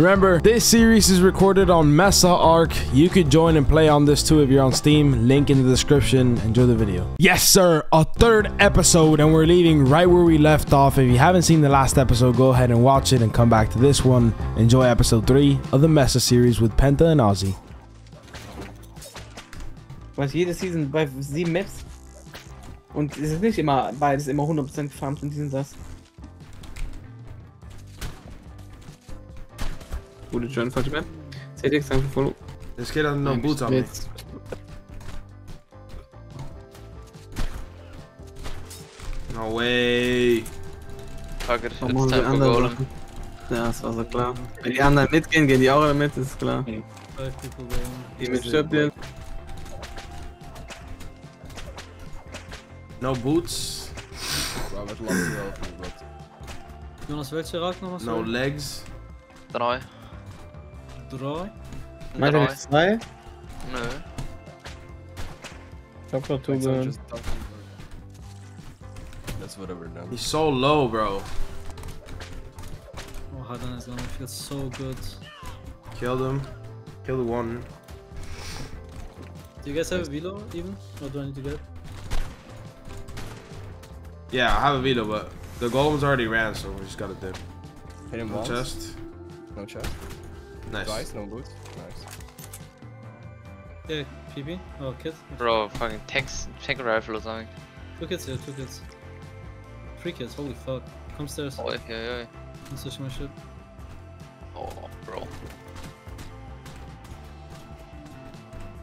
Remember, this series is recorded on Mesa ARK. You could join and play on this too if you're on Steam. Link in the description. Enjoy the video. Yes, sir. A third episode, and we're leaving right where we left off. If you haven't seen the last episode, go ahead and watch it and come back to this one. Enjoy episode 3 of the Mesa series with Penta and Ozzy. Was jede Season bei sieben Maps. Und es ist nicht immer beides immer 100% gefarmt und diesen das. Gute Join, falsche Map. CDX, danke für Follow. This kid has no boots on me. Jetzt. No way. Fuck it, Warum it's machen die time for anderen golem. Sachen? Ja, das war so klar. Wenn die anderen mitgehen, gehen die auch alle mit, ist klar. Die mit stirbt jetzt. No boots. Bro, met lastig helpen, bro. Jonas, welche raakt nog maar No legs. Drei. Drei. Meint er Drei. nicht zwei? Nö. Ich hab grad Like, so Tube. just talking, bro. That's whatever then. He's so low, bro. Oh, Hadan is gonna feel so good. Killed him. Killed one. Do you guys have a velo even? Or do I need to get? Yeah, I have a veto, but the golems already ran, so we just gotta dip. Hit him No once. chest. No chest. Nice. Twice, no boots. Nice. Yeah, PP. Oh, kid. Bro, fucking tanks, tank rifle or something. Two kids here, two kids. Three kids, holy fuck. Come stairs. Oi, oi, oi. I'm switching my shit. Oh, bro.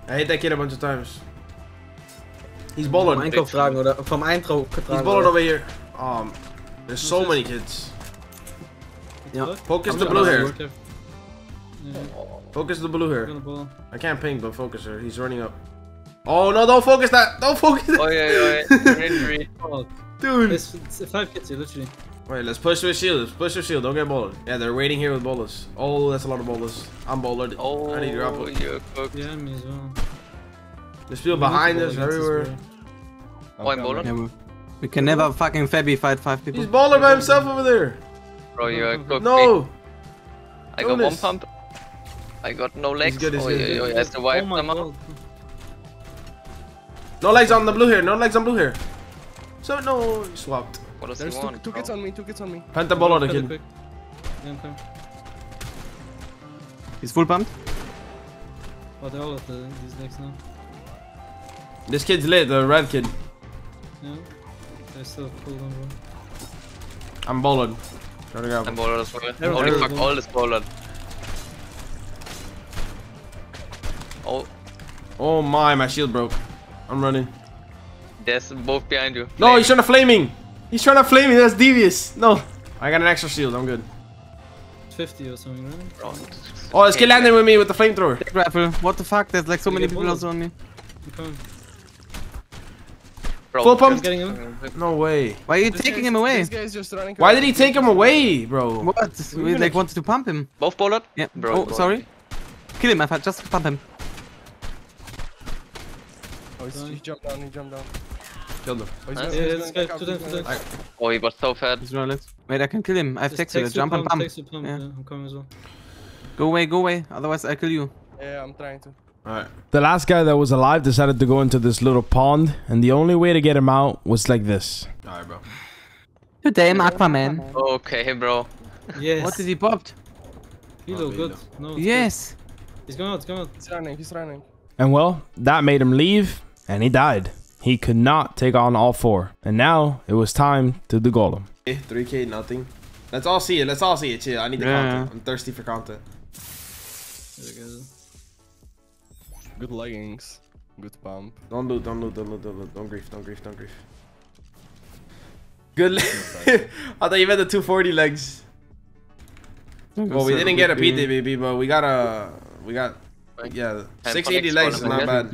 I hit that kid a bunch of times. He's Vom bowling. Einkauf tragen oder vom Einkauf He's getragen. oder? over here. Um, there's so many kids. Ja. Focus the blue hair. Work there. Yeah, Focus the blue I'm hair. I can't ping, but focus her. He's running up. Oh no! Don't focus that! Don't focus it! Oi, oi, oi. Injury. Oh, Dude! there's it's five kids here, literally. Wait, let's push with shield. Let's push with shield. Don't get bowled. Yeah, they're waiting here with bowlers. Oh, that's a lot of bowlers. I'm bowlered. Oh, I need to grapple. you're cooked. Yeah, me as well. There's people We behind us against this, everywhere. bro. Oh, I'm coming. bowling. Ja, we- we can never fucking Fabby fight five people. He's bowler by himself over there. Bro, you're cooked. No! I got one Jonas. pump. I got no legs. good, he's Oi, good, oi, he's oi. good. Has to Oh wipe my them out. god. No legs on the blue here. No legs on blue here. So no, he swapped. What does There's he two, want? two kids oh. on me, two kids on me. Penta bowler the Cut it kid. quick. Yeah, I'm coming. He's full pumped. Oh, they're all at the, these legs now. This kid's lit. The red kid. Yeah. They're still cool on, bro. I'm bowlered. Trying to grab I'm him. bowler as well. Everyone- Holy fuck, all is bowler. Oh my, my shield broke. I'm running. there's both behind you. No, he's trying to flaming. He's trying to flaming. That's devious. No. I got an extra shield. I'm good. 50 or something, right? Bro, Oh, this kid landed with me with the flamethrower. Deck. What the fuck? There's like so You many people also on me. I'm. Bro, Full I'm pump. getting him. No way. Why are you This taking guy's- him away? This guy's just running. Why did he take him away, bro? What? We like wanted to pump him. Both bowler? Yeah. Bro, oh, bro. sorry. Kill him. I thought just pump him. Oh, he's, he jumped down, he jumped down. Killed him. Oh, he's Nice. Yeah, he's this going guy, back two up, times, he's two going times. back. Oh, he was so fat. He's rolling. Wait, I can kill him. I have Just text with takes it. Jump the and pump, pump. takes the pump. Yeah. Yeah. I'm coming as well. Go away, go away. Otherwise, I kill you. Yeah, I'm trying to. Alright. The last guy that was alive decided to go into this little pond, and the only way to get him out was like this. Alright, bro. Today I'm Aquaman. Okay, bro. Yes. What did he popped? He Oh, look good. No. Yes. good. He's going out. He's going out. He's running, he's running. And well, that made him leave, and he died. He could not take on all four. And now it was time to the Golem. 3k, nothing. Let's all see it. Let's all see it. Chill. I need the Yeah. content. I'm thirsty for content. There go. Good leggings. Good pump. Don't loot, don't loot, don't loot, don't loot. Don't grief, don't grief, don't grief. Good. I thought you meant the 240 legs. Well, we didn't get a PTBB, but we got a. We got. Yeah, 680 legs is not bad.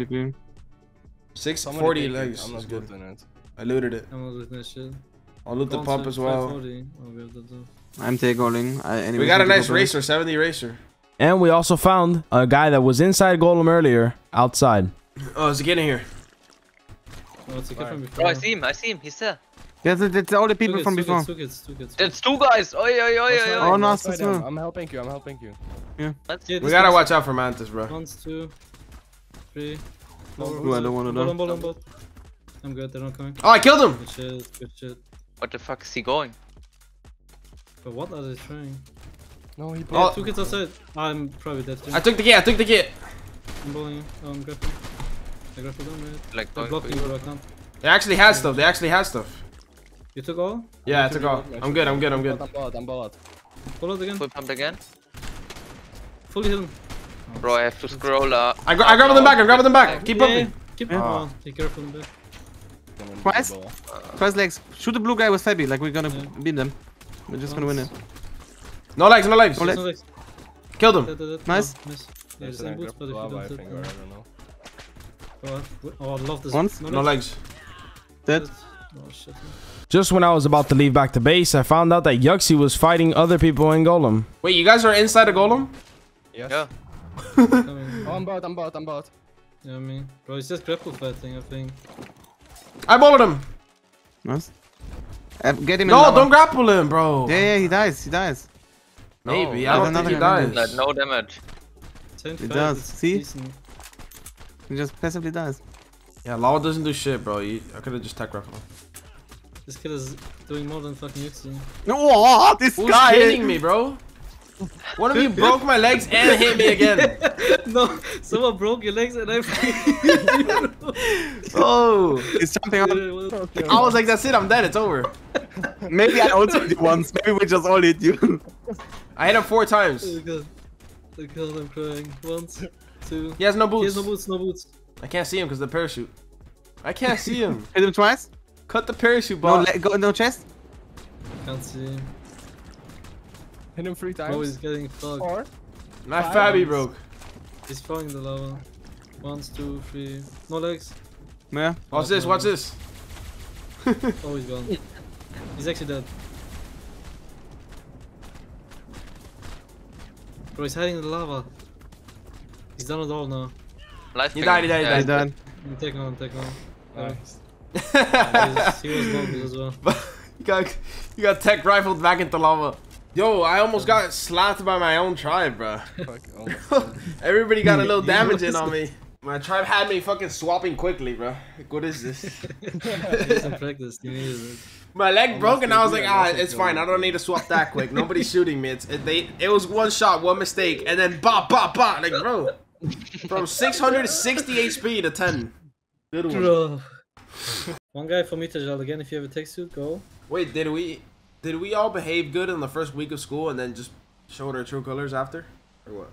640 take it, legs I'm is not good. good in it. I looted it. I'm not looking at shit. I'll loot the Gone pump to as well. 540. Oh, we have that too. I'm take calling. I, anyway, We got a need to nice go back. racer, 70 racer. And we also found a guy that was inside Golem earlier, outside. Oh, is he getting here? Oh, it's a kid Fine. from Bro, before. Oh, I see him. I see him. He's there. Yeah, that's, that's all the people Two from kids, before. Two kids, two kids, two kids. That's two guys. Oi, oi, oi, oi, Oh, oi. no, That's that's right, I'm, well. I'm helping you. I'm helping you. Yeah, We this gotta guy's- watch out for Mantis, bro. Once, two, three. Four, Ooh, I don't wanna ball know. on, ball. I'm good, they're not coming. Oh, I killed him! Good shit, good shit. What the fuck is he going? But what are they trying? No, he Oh. Two kids outside. I'm probably dead. I took the kit, I took the kit. I'm bowling you. Oh, I'm grappling. I grappled them, right? Like I'm blocking, you. bro, I can't. They actually had stuff, they actually had stuff. You took all? Yeah, I took all. I'm good, I'm good, I'm good. I'm bullet. I'm bullet. Follow it again. Full pumped again. Fully hidden. Bro, I have to scroll up. I, gra I grabbed them back, I grabbed them back. Keep Yeah, pumping. Keep Yeah. on. Be careful in back. Twice? Twice legs. Shoot the blue guy with Fabi, like we're gonna Yeah. beat them. We're just gonna win it. No legs, no legs. Oh, let- No legs. Killed him. Dead, dead, dead. Nice. Oh, nice. Yeah, There's an boots, but if you don't hit think, or I them. Oh, I- oh, love this. Once? No legs. Dead. Oh shit. Just when I was about to leave back to base, I found out that Yuxi was fighting other people in Golem. Wait, you guys are inside a Golem? Yes. Yeah. Coming. Oh, I'm bullet. I'm bullet. I'm bullet. Yeah, I mean, bro, he's just grapple fighting, I think. I bullet him. Nice. Uh, get him in No, don't grapple him, bro. Yeah, yeah, he dies. He dies. Maybe. No, I don't think he another dies. Like, no damage. 10 It does, see? decent. He just passively dies. Yeah, lava doesn't do shit, bro. You, I could have just tech grappled. This kid is doing more than fucking Yuxi. Oh, this Who's guy! hitting me, bro? One of you broke my legs and hit me again. no, someone broke your legs and I Oh, He's jumping on. I was like, that's it. I'm dead. It's over. Maybe I also hit you once. Maybe we just all hit you. I hit him four times. Oh god. Oh god, I'm crying. Once, two. He has no He boots. has no boots, no boots. I can't see him because the parachute. I can't see him. hit him twice. Cut the parachute, No, bot. le- go, no chest. I Can't see him. Hit him three Bro, he's getting fucked. Four. My Five. Fabi broke. He's falling in the lava. One, two, three. No legs. Yeah. Watch this. Watch this. Oh, he's gone. He's actually dead. Bro, he's hiding in the lava. He's done it all now. Life He died, he died, he Yeah, He died. I'm taking on, taking on. Yeah. Nice. He's- he was long as well. you got you got tech rifled back into lava. Yo, I almost got slapped by my own tribe, bro. Oh. Everybody got a little damage in on me. My tribe had me fucking swapping quickly, bro. Like, what is this? He's in practice. He needed it. My leg broke and I was like, ah, it's fine. I don't need to swap that quick. Nobody's shooting me. It's it, they. It was one shot, one mistake, and then bop, bop, bop. Like, bro, from 660 HP to 10. Good one. Bro. One guy for me to Tajal again. If you have a tech suit, go. Wait, did we did we all behave good in the first week of school and then just showed our true colors after, or what?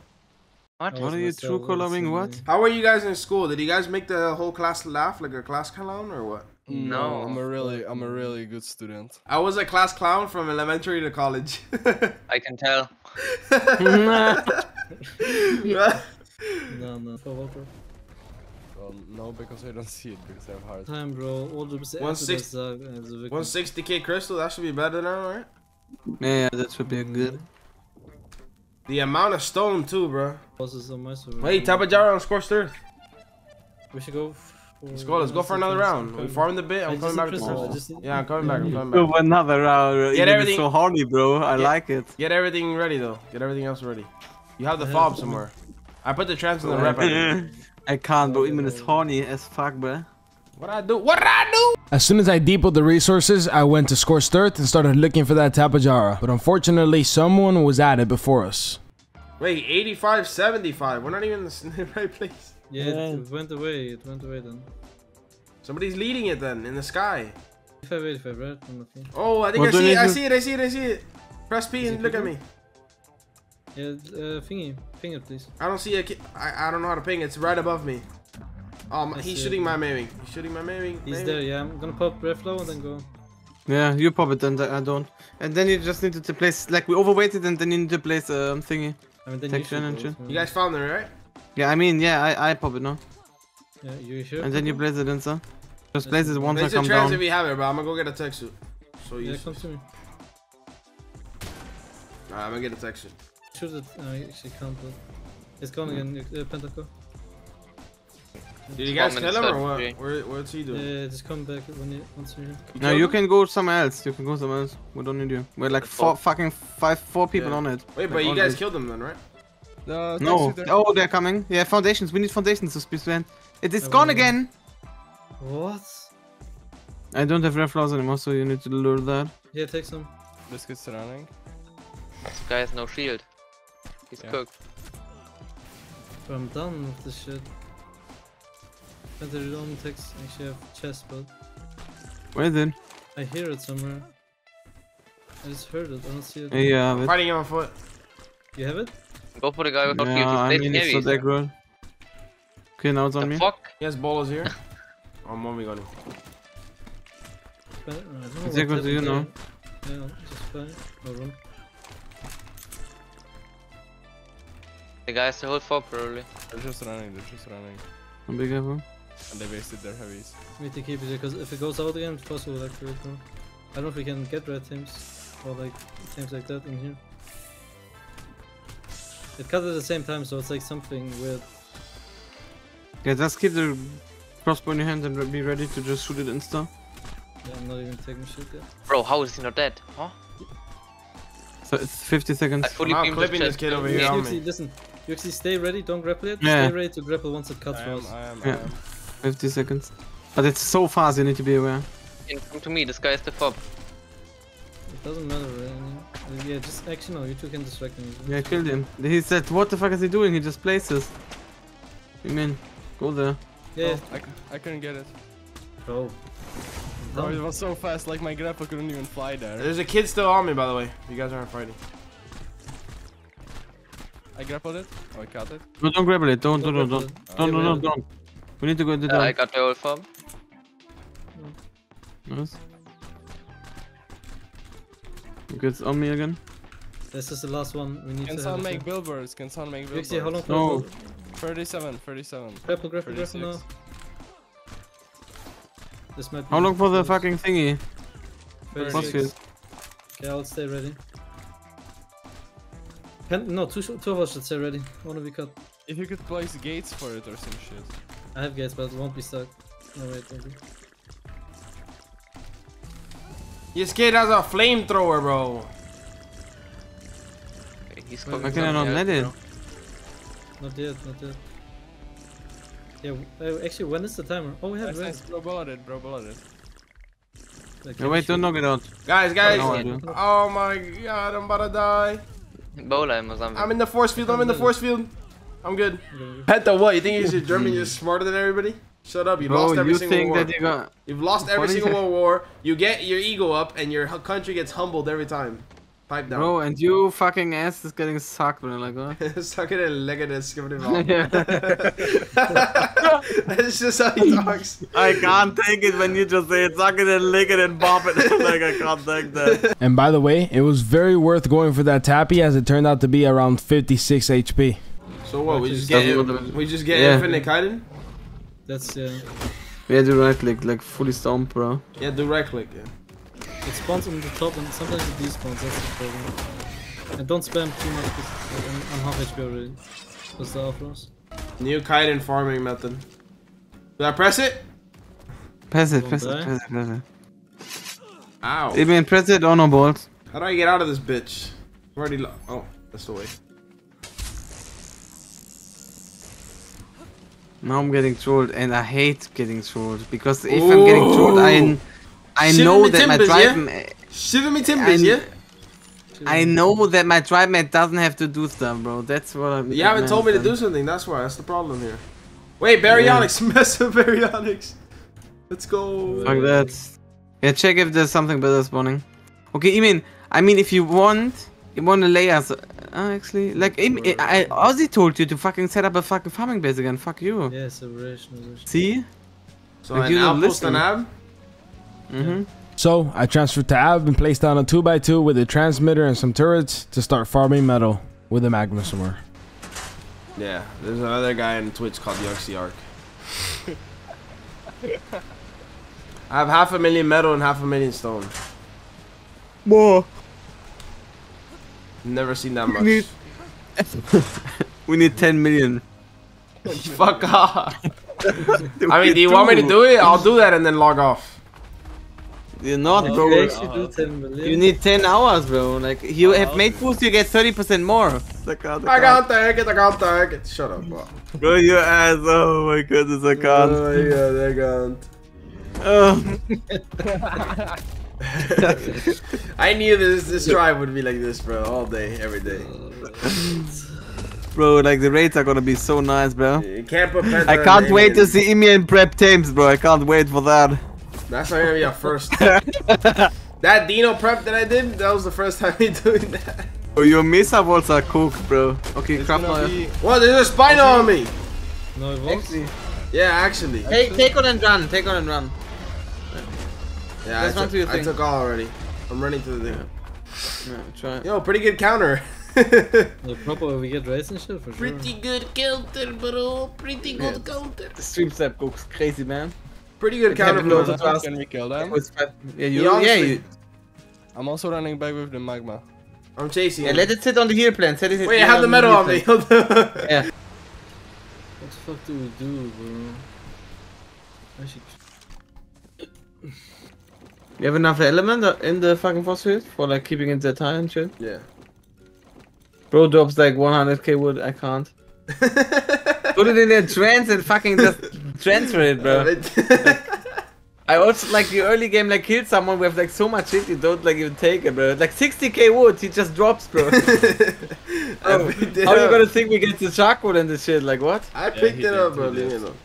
What? What are you true coloring? What? How were you guys in school? Did you guys make the whole class laugh like a class clown or what? No. I'm a really, I'm a really good student. I was a class clown from elementary to college. I can tell. No, no. For Well, no, because I don't see it because I have heart. Time, bro. All the One six- 160k uh, uh, crystal, that should be better now, right? Yeah, that should be good. The amount of stone too, bro. Bosses on my server. Wait, Tapejara on Scorched Earth. We should go. For Let's go, let's go for another round. We farmed a bit, I I'm coming back to need crystal, I crystal. just Yeah, I'm coming back, I'm coming Go back. for another round. Get Even everything- It's so horny, bro. I Yeah. like it. Get everything ready though. Get everything else ready. You have the fob somewhere. I put the trans in the rep. I I can't, bro. Even it's horny as fuck, bro. What I do? What did I do? As soon as I depoted the resources, I went to Scorched Earth and started looking for that Tapejara. But unfortunately, someone was at it before us. Wait, 85, 75. We're not even in the s- in the right place. Yeah, Yeah. it went away. It went away then. Somebody's leading it then, in the sky. 85, 85, right? I'm looking. Oh, I think What I see it, I see it, I see it, I see it. Press P Is and look at people? me. Yeah, uh, thingy. Ping it, please. I don't see a ki- I, I don't know how to ping. It's right above me. Um, I he's shooting it. my maiming. He's shooting my maiming. He's maiming. there, yeah. I'm gonna pop Reflow and then go. Yeah, you pop it and I don't. And then you just need to place like we overweighted and then you need to place um thingy. I mean, then Take you should Shannon, go, Shan. so- You guys found it, right? Yeah, I mean yeah, I I pop it now. Yeah, you sure? And then you place it inside. Just place it once I Place a come trans down. if you have it, bro. I'm gonna go get a tech suit. So you. Yeah, come to me. Alright, I'm gonna get a tech suit. Shoot it. No, you actually can't. But... It's gone again. Uh, Pentacle. Did you guys kill him or what? thirty. Where, what's he doing? Yeah, just come back when you once you're here. No, you him? can go somewhere else. You can go somewhere else. We don't need you. We're like four fucking five, four people Yeah. on it. Wait, Like, but you guys it. killed him then, right? No, No. thanks to the- Oh, they're coming. Yeah, foundations. We need foundations to speed end. It is Oh, gone yeah. again. What? I don't have red flowers anymore, so you need to lure that. Yeah, take some. Biscuits surrounding. This guy has no shield. He's Yeah. cooked. But I'm done with this shit. Penta only takes actually have chest, but Where is it? I hear it somewhere. I just heard it. I don't see it. Yeah, I have it. Fighting him on foot. You have it? Go for the guy without shield. Yeah, I mean, it's so heavies. aggro. Okay, now it's on The me. fuck? He has bolas here. Oh, mommy got him. But, uh, I don't know It's what equal to you of now. guy- Yeah, just fine. No room. The guy has to hold four probably. They're just running, they're just running. Be careful. And they wasted their heavies. We need to keep it here because if it goes out again, it's possible to activate more. I don't know if we can get red teams or like teams like that in here. It cut at the same time, so it's like something weird. Yeah, just keep the crossbow in your hand and be ready to just shoot it insta. Yeah, I'm not even taking shit yet. Bro, how is he not dead? Huh? So it's 50 seconds. I fully I'm clipping this kid over here Yeah, on me. listen. Yuxi, stay ready, don't grapple it. Yeah. Stay ready to grapple once it cuts I for am, us. I am, I Yeah. am. 50 seconds. But it's so fast, you need to be aware. Can Come to me, this guy is the fob. It doesn't matter, right? Uh, Yeah, just actually no, you two can distract him. Yeah, I killed him. He said, what the fuck is he doing? He just places. You mean, go there. Yeah, Oh, I, c- I couldn't get it. bro. Bro, it was so fast, like my grapple couldn't even fly there. There's a kid still on me, by the way. You guys aren't fighting. I grappled it. Oh, I caught it. No, don't grapple it. Don't, don't, Don't don't, grapple don't. it. Don't, don't, we don't, don't. We need to go into Uh, I the got the old fob. Nice. Okay, it's on me again. This is the last one. We need Can to Can someone make billboards? Can someone make billboards? Yuxi, how long for No. no. 37, 37. Grapple, grapple, grapple now. 36. This might be How long for the fucking thingy? 36. Crossfield. Okay, I'll stay ready. Pen no, two, two of us should stay ready. One will be cut. If you could place gates for it or some shit. I have gates, but it won't be stuck. No, wait, maybe. This kid has a flamethrower, bro. Okay, He's Why cooking Why can I not something let it? Not yet, not yet. Yeah, uh, actually, when is the timer? Oh, we have Nice, red. nice. Bro, bullet it, bro, bullet it. Like, No, wait, don't knock it out. Guys, guys. No, Oh my god, I'm about to die. Bola or something. I'm in the force field. I'm in the force field. I'm good. Penta, what? You think you're German? You're smarter than everybody? Shut up. You Bro, lost every you single think war. that you got... You've lost every single thing- war. You get your ego up, and your country gets humbled every time. Pipe down. Bro, and you fucking ass is getting sucked, bro. Like, what? Suck it and leg it and skip it off. Yeah. That's just how he talks. I can't take it when you just say it, suck it and lick it and bop it. like, I can't take that. And by the way, it was very worth going for that tappy as it turned out to be around 56 HP. So what? We just get Doesn't- we just get Yeah. infinite Kaiden? That's, yeah. Yeah, do right click, like fully stomp, bro. Yeah, do right click. Yeah. It spawns on the top and sometimes it despawns, that's the problem. And don't spam too much because I'm, I'm half HP already. That's the outlaws. New Kaiden farming method. Did I press it? Press it, press it, press it, press it. Ow. I mean, press it or no balls. How do I get out of this bitch? I'm already lo- Oh, that's the way. Now I'm getting trolled, and I hate getting trolled because if I'm getting trolled, I I Shiver know me that my timbers, drive yeah? Shiver me timbers, I- yeah? I know that my drive mate doesn't have to do stuff, bro. That's what I'm. You haven't told me to do something, that's why. That's the problem here. Wait, Baryonyx. Mess with Baryonyx. Let's go. Fuck that. Yeah, check if there's something better spawning. Okay, I mean, I mean, if you want, you want to lay us. Uh, actually, like, I, I, I Ozzy told you to fucking set up a fucking farming base again. Fuck you. Yeah, it's a rush, no rush. See? So Like, an you don't outpost listen. and ab? Mm-hmm. So I transferred to Ab and placed down a 2x2 with a transmitter and some turrets to start farming metal with a magma somewhere. Yeah, there's another guy on Twitch called Yuxi Arc. I have half a million metal and half a million stone. More. Never seen that much. We need- We need 10 million. Fuck off. I mean, do you want me to do it? I'll do that and then log off. You're not, You bro. actually do 10 million. You need 10 hours, bro. Like, you oh, have made boost, you get 30% more. I can't, I can't take it, I can't take it. Shut up, bro. Bro, your ass. Oh my goodness, I can't. Oh my god, I can't. Oh. I knew this this drive would be like this, bro, all day, every day. Bro, like the raids are gonna be so nice, bro. You can't put I can't wait to Indian. see Imian prep tames, bro. I can't wait for that. That's not gonna be our first. that Dino prep that I did, that was the first time me doing that. Oh, your mesa walls are cooked, bro. Okay, It's crap gonna be What? There's a spino on me. No, it won't. Yeah, actually. Take, take on and run. Take on and run. Yeah, I That's not took, your I thing. took all already. I'm running to the thing. No, try. it. Yo, pretty good counter. The proper we get race and shit for sure. Pretty good counter, bro. Pretty good counter. The stream step goes crazy, man. Pretty good counter, Kevin bro. Lowe. Can we kill them? Yeah, He you, yeah, honestly- you, I'm also running back with the magma. I'm chasing yeah, him. let it sit on the heal plan. Set it Wait, I have the metal on me. Yeah. What the fuck do we do, bro? I should... You have enough element uh, in the fucking phosphate for like keeping it that high and shit? yeah. Bro drops like 100k wood. I can't. Put it in a trance and fucking just transfer it, bro. I also like the early game like killed someone with like so much shit you don't like even take it, bro. Like 60k wood, he just drops, bro. Oh, bro, How you gonna think we get the charcoal and the shit? Like what? I picked he it did, up, bro. Leave me alone.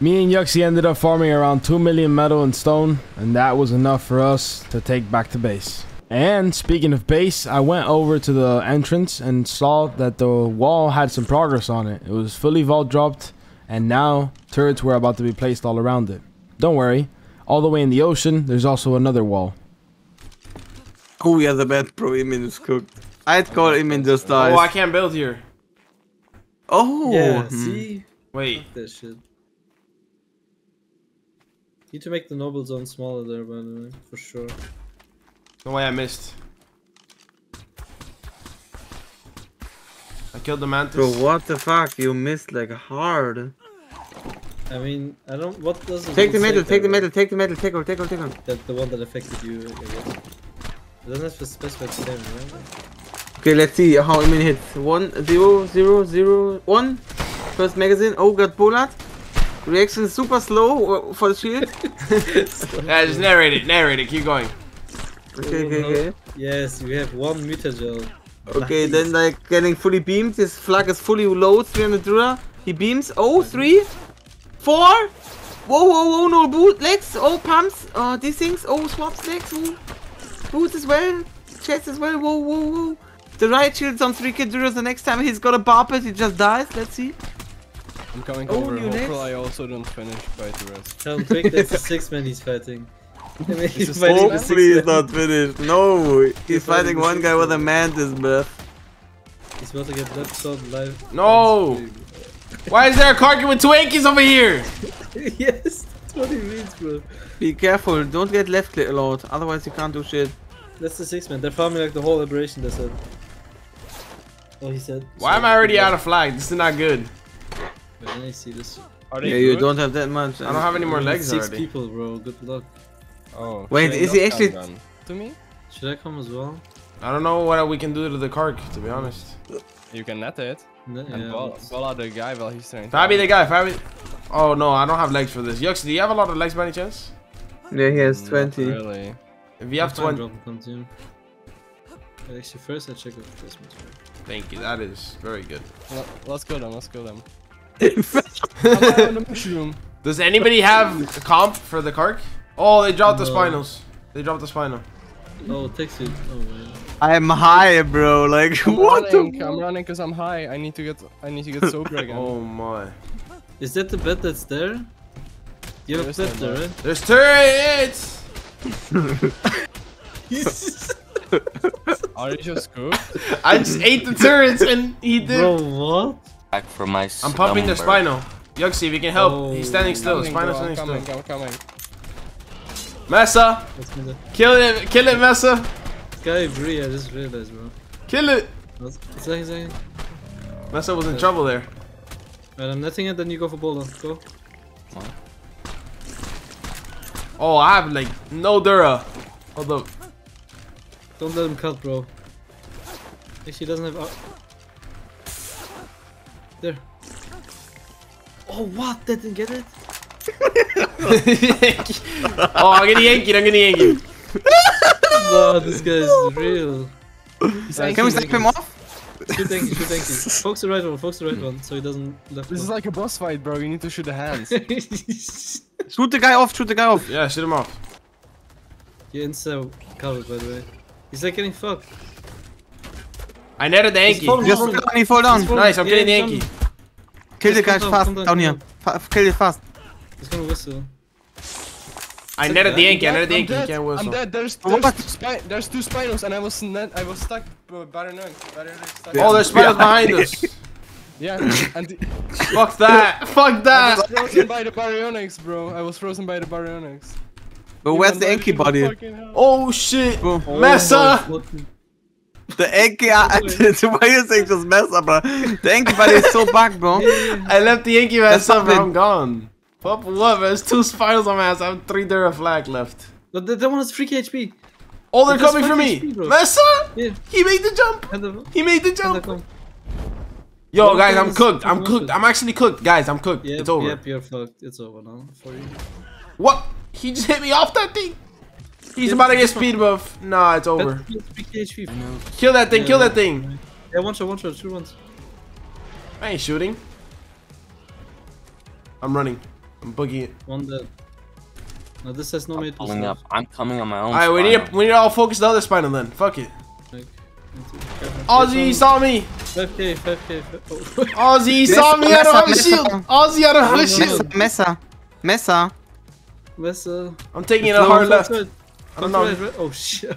Me and Yuxi ended up farming around 2 million metal and stone, and that was enough for us to take back to base. And speaking of base, I went over to the entrance and saw that the wall had some progress on it. It was fully vault dropped, and now turrets were about to be placed all around it. Don't worry, all the way in the ocean, there's also another wall. Oh yeah, the bad bro. Imian is cooked. I'd call Imian just dies. Oh, I can't build here. Oh, Yeah, hmm. see? Wait. Fuck that shit. Need to make the noble zone smaller there, by the way, for sure. No way I missed. I killed the mantis. Bro, what the fuck? You missed like hard. I mean, I don't. What does it Take the say metal, take the there, metal, take the metal, take her, take her, take her. That the one that affected you, I guess. It doesn't have to specify the same, right? Okay, let's see how many hits. One, zero, zero, zero, one. First magazine. Oh, got bullet. Reaction super slow uh, for the shield. Yeah, just narrate it. Narrate it. Keep going. Okay, okay, okay. Yes, we have one mutagel. Okay, then like getting fully beamed. His flag is fully low, 300 Dura. He beams. Oh, three, four. Whoa, whoa, whoa, no boot legs. Oh, pumps. Uh, these things. Oh, swaps legs. Oh, boots as well. Chest as well. Whoa, whoa, whoa. The right shield's on 3k Dura. The next time he's gonna bop it, he just dies. Let's see. I'm coming Oh, over. new legs. Hopefully I also don't finish by the rest. Tell him quick, that's the six man he's fighting. I mean, he's It's fighting six the Hopefully he's not finished. No, he's He's fighting fighting one guy with a mantis, bruh. He's about to get left sword live. No! Why is there a Karkin with two Ankies over here? yes, that's what he means, bro. Be careful, don't get left click lot, otherwise you can't do shit. That's the six man. They're farming like the whole aberration, they said. Oh, he said. Why am I already out of flag? This is not good. Wait, let me see this. Are they Yeah, you don't have that much. I don't have any uh, more Only legs Six already. people, bro. Good luck. Oh. Wait, is he actually- come? To me? Should I come as well? I don't know what we can do to the Kark, to be honest. You can net it. No, And yeah, ball, but- ball out the guy while he's trying to. Fabi the guy, Fabi. Oh no, I don't have legs for this. Yux, do you have a lot of legs by any chance? Yeah, he has Not 20. Really. If you have I'll find 20. drop and come to him. But Actually, first I check if this one's. Thank you, that is very good. Well, Let's kill them. Let's kill them. I'm on the mushroom. Does anybody have a comp for the Kark? Oh, they dropped the No. spinals. They dropped the spinal. Oh, it takes you. Oh, man. I'm high, bro. Like, I'm what running. the? I'm running because I'm high. I need to get. I need to get sober again. Oh my. Is that the bed that's there? You have a There is bed no there, right? There's turrets! Are you just cooked? I just ate the turrets and he did. Bro, what? back for my I'm pumping their slumber. spinal. Yuxi, if you can help. Oh. He's standing still. Coming, Spinal bro, standing coming. still. I'm coming. Mesa! In there? Kill it! Kill it, Mesa! Guy Bree, I just realized, bro. Kill it! Second, second. Mesa was in trouble there. Right, I'm netting it, then you go for boulder. Go. Oh, I have like no Dura. Hold up. Don't let him cut, bro. Actually, he doesn't have. There. Oh, what? That didn't get it? oh, I'm gonna yank it. I'm gonna yank it. No, this guy is real. Can we snap him off? Shoot Denki, shoot Denki. Focus the right one, focus the right one, so he doesn't left This is like a boss fight, bro. You need to shoot the hands. Shoot the guy off, shoot the guy off. Yeah, shoot him off. You're insta covered, by the way. He's like getting fucked. I netted the He's Yankee. Just falling. fall down, he fall down. Nice, I'm Yeah, killing the he's Yankee. Kill the Just guy come down, fast down, down here. down. Kill it fast. He's gonna whistle. I netted the Yankee. I netted the I'm Yankee. He dead. can't I'm dead. There's there's two, spi- there's two spinos and I was net, I was stuck. Better known. Better known. Stuck. Oh, there's spiders behind us. Yeah, and Fuck that. Fuck I that. was frozen by the baryonyx, bro. I was frozen by the baryonyx. But where's oh, oh, the Enki body? Oh shit. Oh, Mesa. What? The Enki, why you saying just mess up, bro? The Enki body is so back, bro. I left the Yankee man That's up. something. I'm gone. Pop what? There's two spiders on my ass. I have three Dura flag left. But that, that one has 3k HP. Oh, they're coming for me. fucking speed, bro. Mesa. Yeah. He made the jump. He made the jump. Yo, One guys, I'm cooked. I'm cooked. I'm actually cooked, guys. I'm cooked. Yep, It's over. Yep, you're fucked. It's over now for you. What? He just hit me off that thing. He's about to get speed buff. Nah, it's over. 3k Kill that thing. Kill that thing. Yeah, one shot, one shot, shoot once. I ain't shooting. I'm running. I'm boogieing. One dead. No, this has no I'm mate. pulling up. I'm coming on my own. Alright, we need to we need to all focus the other spinal then. Fuck it. Like, Ozzy saw me. 5k, 5k. Oh. Ozzy saw me. I don't have a shield. Ozzy, I don't have a Messer, shield. Messer, Messer. Messer. I'm taking it Flow, hard flow, left. Right. I don't Right, know. right. Oh shit.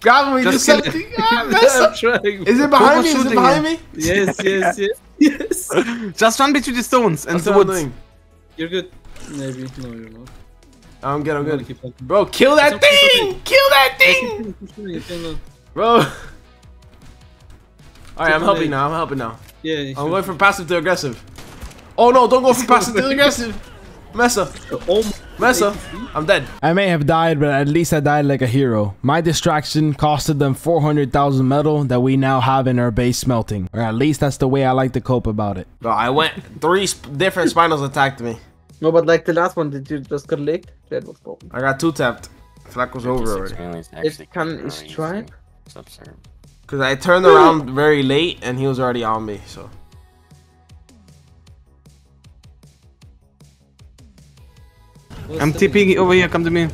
Grab me. Just Just kill something. Ah, mess I'm up. trying. Is it behind me? Is it shooting behind you. me? Yes, yes, yes. Yes. Just run between the stones and That's the what I'm woods. You're good. Maybe. No, you're not. I'm good. I'm I'm good. Bro, kill that It's okay, it's thing. Kill that thing. Uh, Bro. Alright, I'm helping now. I'm helping now. Yeah, I'm going from passive to aggressive. Oh no, don't go from passive to aggressive. Mesa. Oh, Mesa. I'm dead. I may have died, but at least I died like a hero. My distraction costed them 400,000 metal that we now have in our base smelting. Or at least that's the way I like to cope about it. Bro, I went, three sp different spinals attacked me. No, but like the last one, did you just get licked? That was broken. I got two tapped. Flak was over 56 already. million is actually can- very is tribe? It's absurd. Because I turned around very late and he was already on me, so. What's I'm that? TPing over here, come to me.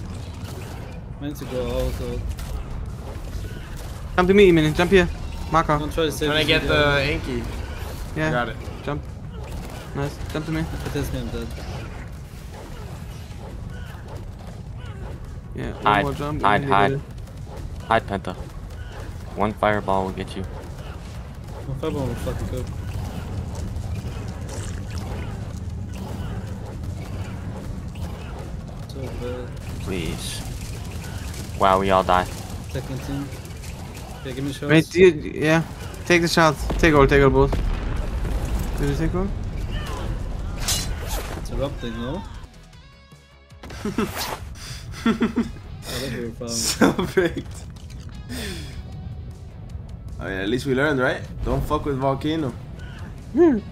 Meant to go out. So Come to me, Imian, jump here. Marker. don't try to save. Can I get the Inky? Yeah, Got it. jump. Nice, jump to me. If it hits me, I'm dead. Yeah, one Hide, more jump. hide, and then you hide. Hide Penta. One fireball will get you. My fireball will fucking go. Please. Wow, we all die. Second team. Yeah, give me shots. it. Wait, you, yeah. Take the shot. Take all, take all both. Did you take one? It's erupting, no? oh, that we were found. So big. Oh yeah, at least we learned, right? Don't fuck with Volcano. And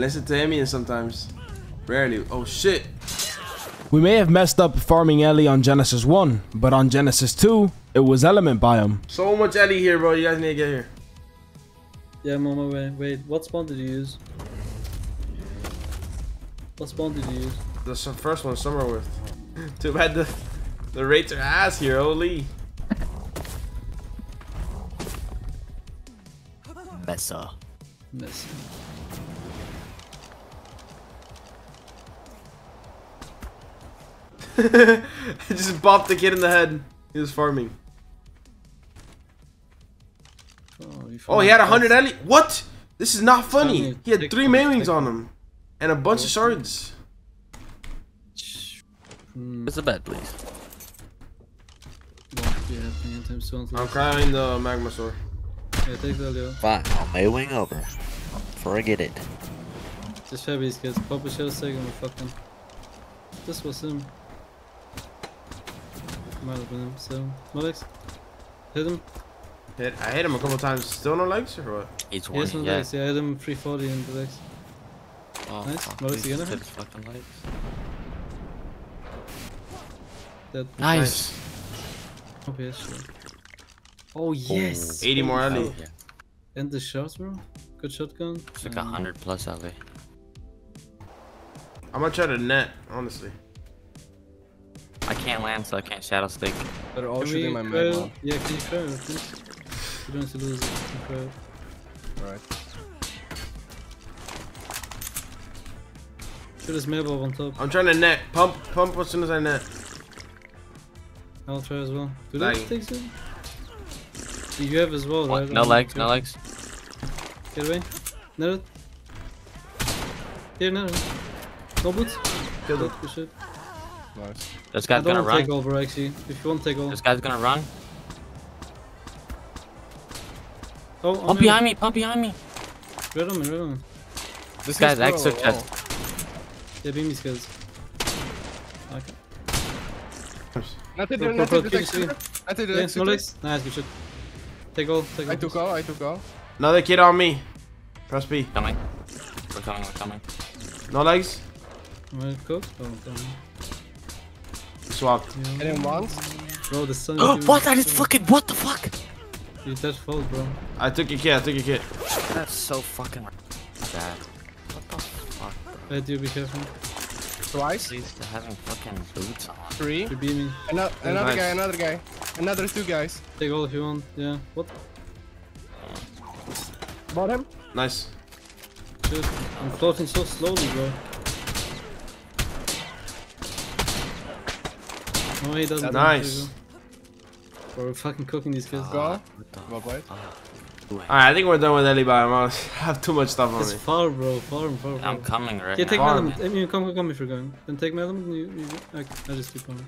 listen to Imian sometimes. Rarely. Oh shit. We may have messed up farming Ellie on Genesis 1, but on Genesis 2, it was element biome. So much Ellie here, bro. You guys need to get here. Yeah, I'm on my way. Wait, what spawn did you use? What spawn did you use? The first one, summer with. Too bad the the rates are ass here, holy. Mesa. Messy. I just bopped the kid in the head. He was farming. Oh, you Oh, he had a hundred Ellie. What? This is not funny. Funny. He had three one, main wings take on him, and a bunch of shards. It's a bed, please. won't be happening anytime soon. I'm crying the magma sword. Yeah, take that, Leo. Fine, I'll may wing over. Forget it. Just fair these kids. Papa should have taken the fucking. This was him. Might have been him. So, Molex, hit him. Hit, I hit him a couple times. Still no legs or what? He's He one. has no Yeah. legs. Yeah, I hit him 340 in the legs. Oh, Nice. fuck. What is he He's hit hit? fucking legs. Dead. Nice. Oh, yes, sure. Oh, yes. 80 more Oh, Ali. yeah. And the shots, bro. Good shotgun. It's like a Um, hundred plus LA. I'm gonna try to net, honestly. I can't land, so I can't shadow stick. They're all Can shooting my crowd? magma. Yeah, can you crowd, please? You don't have to lose it. Can you crowd? Alright. Shoot his mailbox on top. I'm trying to net. Pump, pump as soon as I net. I'll try as well. Do they Lagging. take it? You have as well, What? right? No legs, no legs. Get away. Net it. Here, net it. No boots. Killed him. Good, good shit. Nice. This guy's gonna want to take over actually. If you want to take over. This guy's gonna run. Oh, oh Pump behind me, pump behind me. Red on me, red on me. This guy's guy's extra pro- chest. Yeah, beam me skills. Okay. Nothing Pro- there, pro- pro, nothing kill Nothing Yeah, no legs. Nice, good shit. Take all, take all. I took all, I took all. Another kid on me. Press B. Coming. We're coming, we're coming. No legs. Alright, cook. Oh, damn. Swapped. Yeah. Hit him once. Bro, the sun. Oh, what? I just fucking. What the fuck? You touch fault, bro. I took your kid. I took your kid. That's so fucking bad. What the fuck? bro? I do be careful. Twice. Please, they're having fucking boots on. Three. You're beaming. Ano- another Nice. guy, another guy. Another two guys. Take all if you want. Yeah. What? Bought him. Nice. Shit. I'm floating so slowly, bro. No, he doesn't. Nice. Bro, we're fucking cooking these kids. Go. Ah, what the Alright, I think we're done with Ellie by I have too much stuff on It's me. far, bro. Far and far. I'm coming right Yeah, take my now. Farm. element. I mean, come, come, come if you're going. Then take my element you, you I, I just keep on.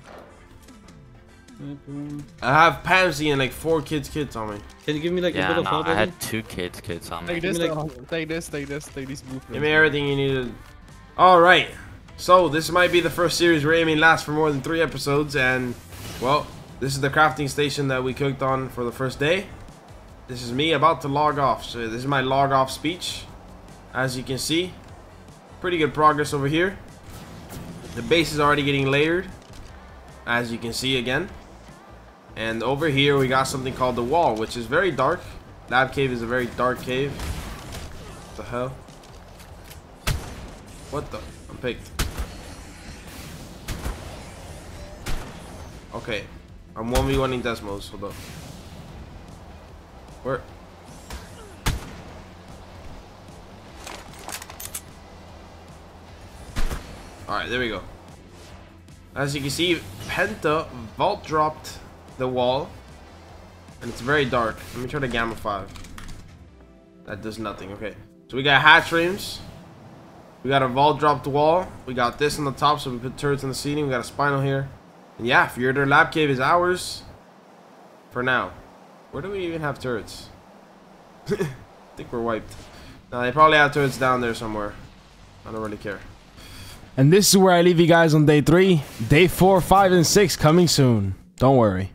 Yeah. I have Pansy and like four kids' kids on me. Can you give me like a Yeah, bit of no, help? I had two kids, kids on me. Take this, me, though. take this, take this, take this blueprints. Give me everything you needed. Alright. So, this might be the first series we're aiming last for more than three episodes, and, well, this is the crafting station that we cooked on for the first day. This is me about to log off. So, this is my log off speech. As you can see, pretty good progress over here. The base is already getting layered, as you can see again. And over here, we got something called the wall, which is very dark. Lab cave is a very dark cave. What the hell? What the? I'm picked. Okay. I'm 1v1ing Desmos. Hold up. Where? Alright, there we go. As you can see, Penta vault dropped the wall. And it's very dark. Let me try the Gamma 5. That does nothing. Okay. So we got hatch frames. We got a vault dropped wall. We got this on the top, so we put turrets in the ceiling. We got a spinal here. And yeah, Fear Lab Cave is ours. For now. Where do we even have turrets? I think we're wiped. No, they probably have turrets down there somewhere. I don't really care. And this is where I leave you guys on day three. Day four, five, and six coming soon. Don't worry.